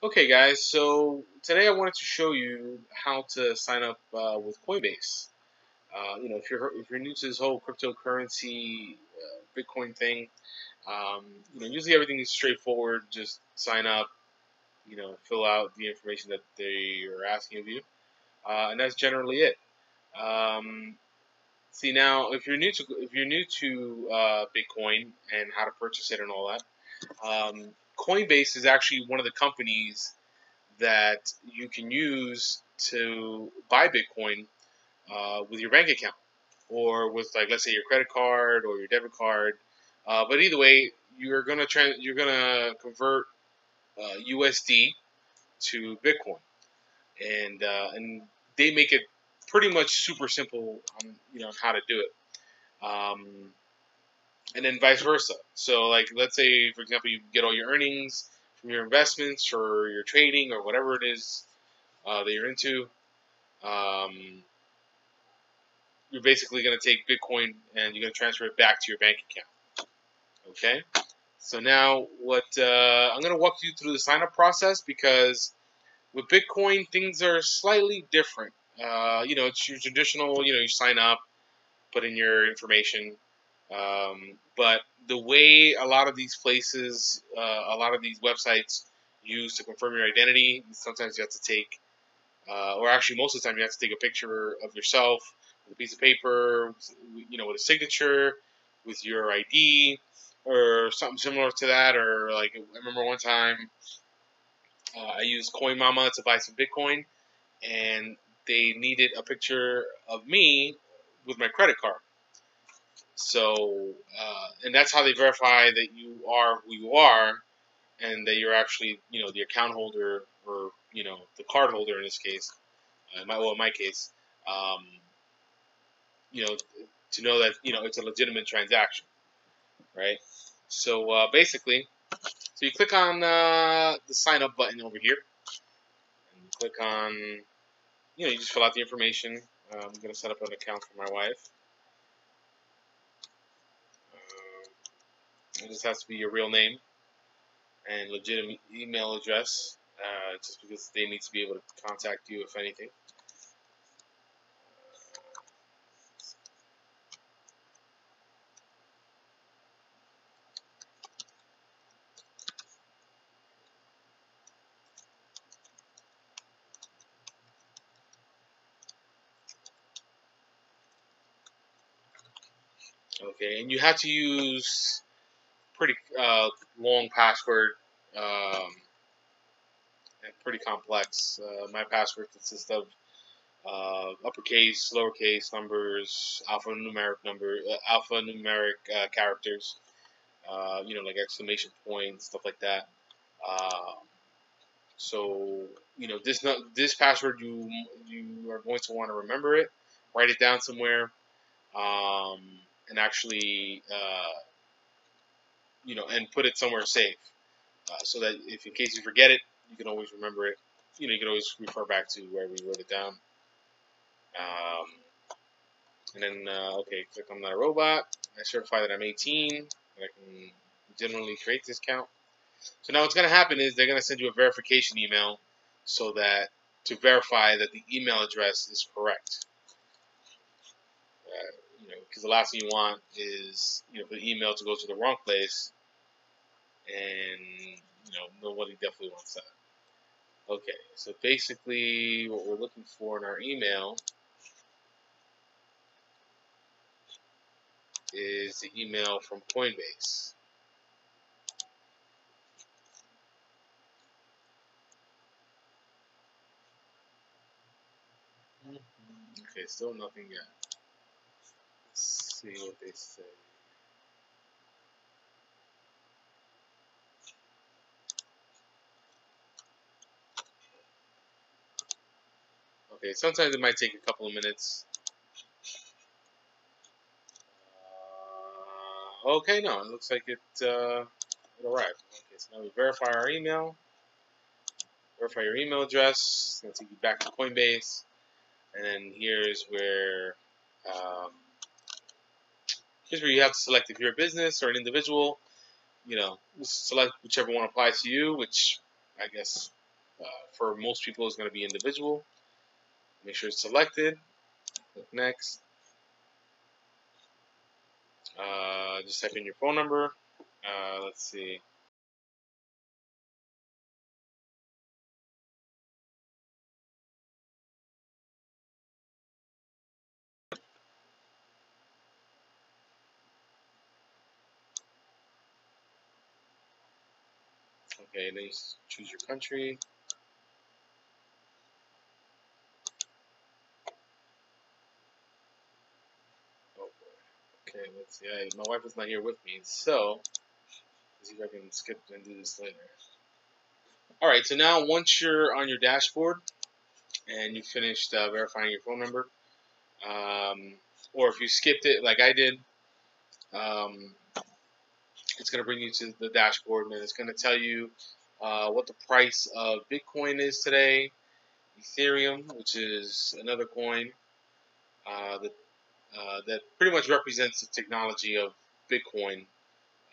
Okay guys, so today I wanted to show you how to sign up uh, with Coinbase. Uh, you know, if you're if you're new to this whole cryptocurrency uh, Bitcoin thing, um, you know, usually everything is straightforward. Just sign up, you know, fill out the information that they are asking of you, uh, and that's generally it. Um, see now, if you're new to if you're new to uh, Bitcoin and how to purchase it and all that. Um, Coinbase is actually one of the companies that you can use to buy Bitcoin uh, with your bank account or with like let's say your credit card or your debit card. Uh, but either way, you're gonna trans- you're gonna convert uh, USD to Bitcoin, and uh, and they make it pretty much super simple on you know how to do it. Um, and then vice versa. So, like, let's say, for example, you get all your earnings from your investments or your trading or whatever it is uh, that you're into. Um, you're basically going to take Bitcoin and you're going to transfer it back to your bank account. Okay. So now, what uh, I'm going to walk you through the sign up process because with Bitcoin things are slightly different. Uh, you know, it's your traditional. You know, you sign up, put in your information um, but the way a lot of these places, uh, a lot of these websites use to confirm your identity, sometimes you have to take, uh, or actually most of the time you have to take a picture of yourself with a piece of paper, you know, with a signature, with your ID, or something similar to that. Or like I remember one time uh, I used CoinMama to buy some Bitcoin, and they needed a picture of me with my credit card. So, uh, and that's how they verify that you are who you are, and that you're actually, you know, the account holder or you know the card holder in this case. Uh, my well, in my case, um, you know, to know that you know it's a legitimate transaction, right? So uh, basically, so you click on uh, the sign up button over here, and you click on, you know, you just fill out the information. Uh, I'm gonna set up an account for my wife. It just has to be your real name and legitimate email address, uh, just because they need to be able to contact you if anything. Okay, and you have to use pretty uh, long password um, and pretty complex. Uh, my password consists of uh, uppercase, lowercase numbers, alphanumeric number, uh, alphanumeric uh, characters. Uh, you know, like exclamation points, stuff like that. Um, so you know this this password you you are going to want to remember it, write it down somewhere, um, and actually uh, you know, and put it somewhere safe, uh, so that if in case you forget it, you can always remember it. You know, you can always refer back to where we wrote it down. Um, and then, uh, okay, click on that robot. I certify that I'm 18, and I can generally create this account. So now what's going to happen is they're going to send you a verification email so that to verify that the email address is correct. Uh, you know, because the last thing you want is you know for the email to go to the wrong place and you know nobody definitely wants that. Okay, so basically what we're looking for in our email is the email from Coinbase. Mm-hmm. Okay, still nothing yet. Let's see what they say. Okay, sometimes it might take a couple of minutes. Uh, okay, no, it looks like it, uh, it arrived. Okay, so now we verify our email. Verify your email address. To take you back to Coinbase. And then here's where um, here's where you have to select if you're a business or an individual. You know, select whichever one applies to you, which I guess uh, for most people is going to be individual. Make sure it's selected. Click next. Uh, just type in your phone number. Uh, let's see. Okay, then you choose your country. Okay, let's see. I, my wife is not here with me, so let's see if I can skip and do this later. Alright, so now once you're on your dashboard and you finished uh, verifying your phone number, um, or if you skipped it like I did, um, it's going to bring you to the dashboard and it's going to tell you uh, what the price of Bitcoin is today, Ethereum, which is another coin uh, that uh, that pretty much represents the technology of Bitcoin,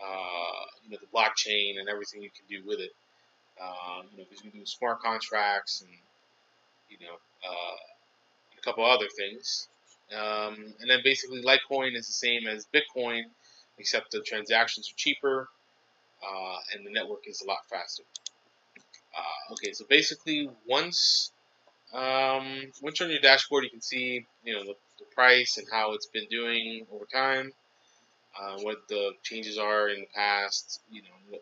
uh, you know, the blockchain and everything you can do with it. Uh, you know, because can do smart contracts and you know uh, a couple other things. Um, and then basically Litecoin is the same as Bitcoin, except the transactions are cheaper uh, and the network is a lot faster. Okay, so basically once um, once you're on your dashboard, you can see you know the, the price and how it's been doing over time, uh, what the changes are in the past, you know,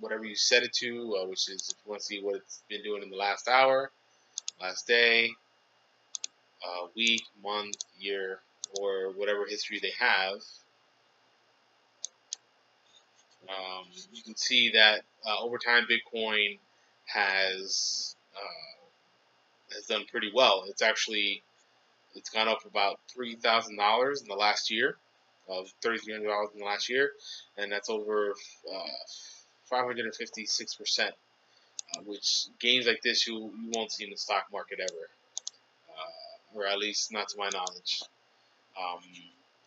whatever you set it to, uh, which is if you want to see what it's been doing in the last hour, last day, uh, week, month, year, or whatever history they have. Um, you can see that uh, over time, Bitcoin has uh, has done pretty well. It's actually it's gone up about three thousand dollars in the last year, of thirty three hundred dollars in the last year, and that's over uh, five hundred and fifty six percent. Uh, which gains like this you you won't see in the stock market ever, uh, or at least not to my knowledge. Um,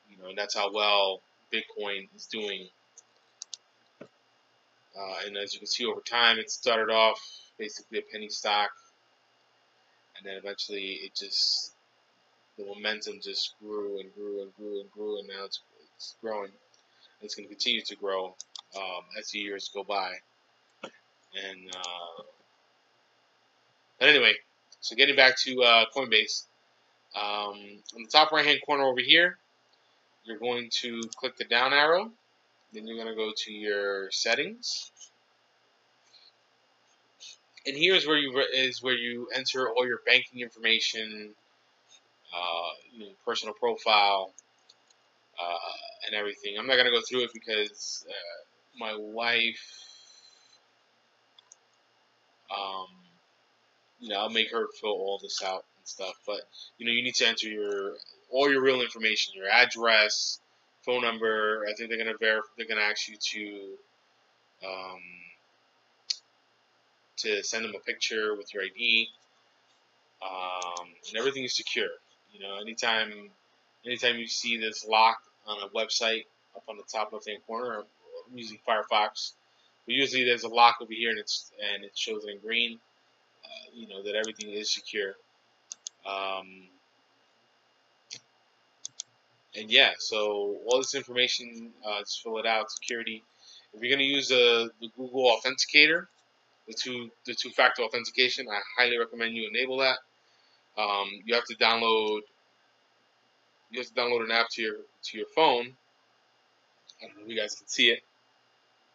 you know, and that's how well Bitcoin is doing uh, and as you can see over time, it started off basically a penny stock, and then eventually it just the momentum just grew and grew and grew and grew, and now it's, it's growing. It's going to continue to grow um, as the years go by. And uh, but anyway, so getting back to uh, Coinbase, um, on the top right hand corner over here, you're going to click the down arrow then you're going to go to your settings. And here's where you is where you enter all your banking information, uh, personal profile, uh, and everything. I'm not going to go through it because uh, my wife, um, you know, I'll make her fill all this out and stuff. But you know, you need to enter your all your real information, your address, phone number. I think they're gonna verify. They're gonna ask you to um, to send them a picture with your ID, um, and everything is secure. You know, anytime anytime you see this lock on a website up on the top left hand corner, I'm using Firefox. But usually there's a lock over here, and it's and it shows in green. Uh, you know that everything is secure. Um, and yeah, so all this information, uh, just fill it out, security. If you're going to use uh, the Google Authenticator, the two the two factor authentication, I highly recommend you enable that. Um, you have to download you have to download an app to your to your phone. I don't know if you guys can see it,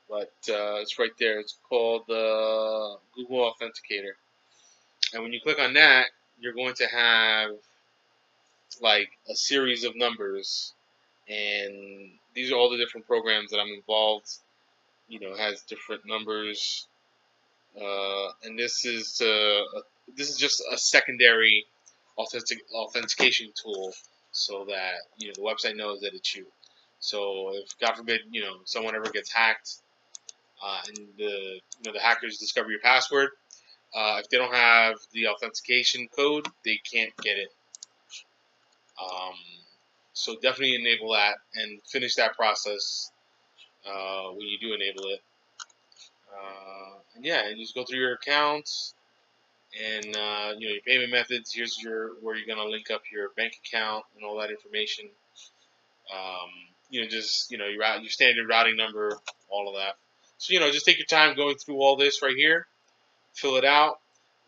but uh, it's right there. It's called the uh, Google Authenticator, and when you click on that, you're going to have like a series of numbers, and these are all the different programs that I'm involved. You know, has different numbers, uh, and this is uh, this is just a secondary authentic authentication tool, so that you know the website knows that it's you. So if God forbid you know someone ever gets hacked, uh, and the you know the hackers discover your password, uh, if they don't have the authentication code, they can't get it. Um, so definitely enable that and finish that process uh, when you do enable it. Uh, and yeah, and just go through your accounts, and uh, you know your payment methods. Here's your where you're gonna link up your bank account and all that information. Um, you know, just you know your your standard routing number, all of that. So you know, just take your time going through all this right here, fill it out.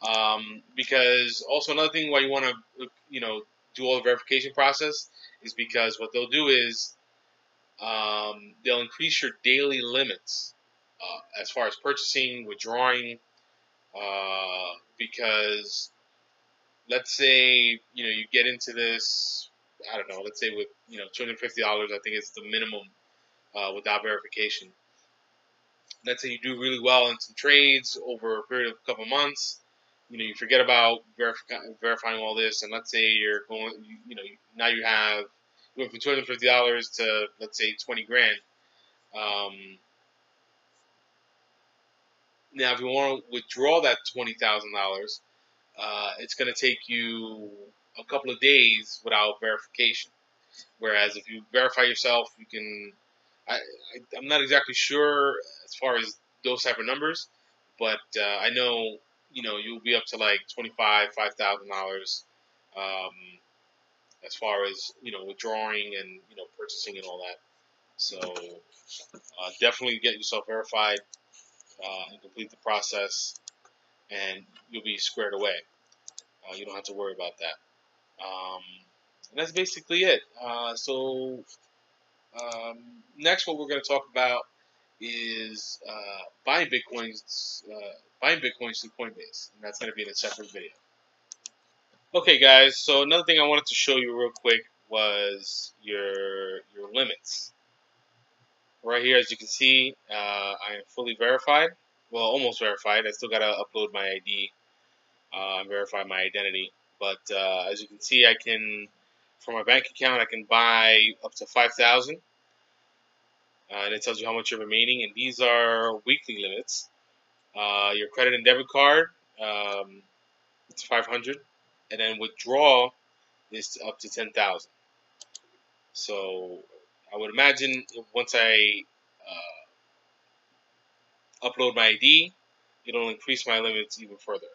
Um, because also another thing why you want to you know do all the verification process is because what they'll do is um, they'll increase your daily limits uh, as far as purchasing, withdrawing, uh, because let's say you know you get into this I don't know let's say with you know two hundred fifty dollars I think is the minimum uh, without verification. Let's say you do really well in some trades over a period of a couple months. You know, you forget about verif- verifying all this, and let's say you're going, you, you know, now you have you went from two hundred fifty dollars to let's say twenty grand. Um, now, if you want to withdraw that twenty thousand uh, dollars, it's going to take you a couple of days without verification. Whereas if you verify yourself, you can. I, I am not exactly sure as far as those type of numbers, but uh, I know you know you'll be up to like twenty five five thousand um, dollars, as far as you know withdrawing and you know purchasing and all that. So uh, definitely get yourself verified uh, and complete the process, and you'll be squared away. Uh, you don't have to worry about that. Um, and that's basically it. Uh, so um, next, what we're going to talk about is uh, buying bitcoins, uh, buying bitcoins through Coinbase, and that's going to be in a separate video. Okay, guys. So another thing I wanted to show you real quick was your your limits. Right here, as you can see, uh, I am fully verified. Well, almost verified. I still got to upload my ID uh, and verify my identity. But uh, as you can see, I can, from my bank account, I can buy up to 5000 uh, and it tells you how much you're remaining. And these are weekly limits. Uh, your credit and debit card, um, it's 500 and then withdraw is up to 10,000. So I would imagine once I uh, upload my ID, it'll increase my limits even further.